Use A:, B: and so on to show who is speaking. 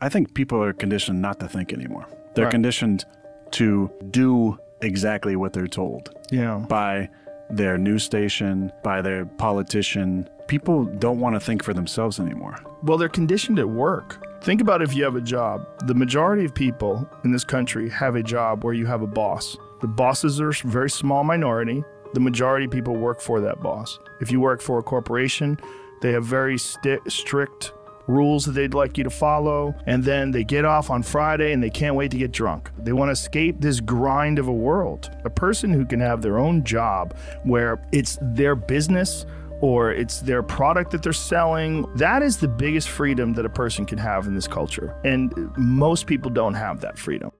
A: I think people are conditioned not to think anymore. They're
B: Right.
A: conditioned to do exactly what they're told
B: Yeah.
A: by their news station, by their politician. People don't want to think for themselves anymore.
B: Well, they're conditioned at work. Think about if you have a job. The majority of people in this country have a job where you have a boss. The bosses are a very small minority. The majority of people work for that boss. If you work for a corporation, they have very sti- strict rules that they'd like you to follow. And then they get off on Friday and they can't wait to get drunk. They want to escape this grind of a world. A person who can have their own job where it's their business or it's their product that they're selling. That is the biggest freedom that a person can have in this culture. And most people don't have that freedom.